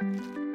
Bye.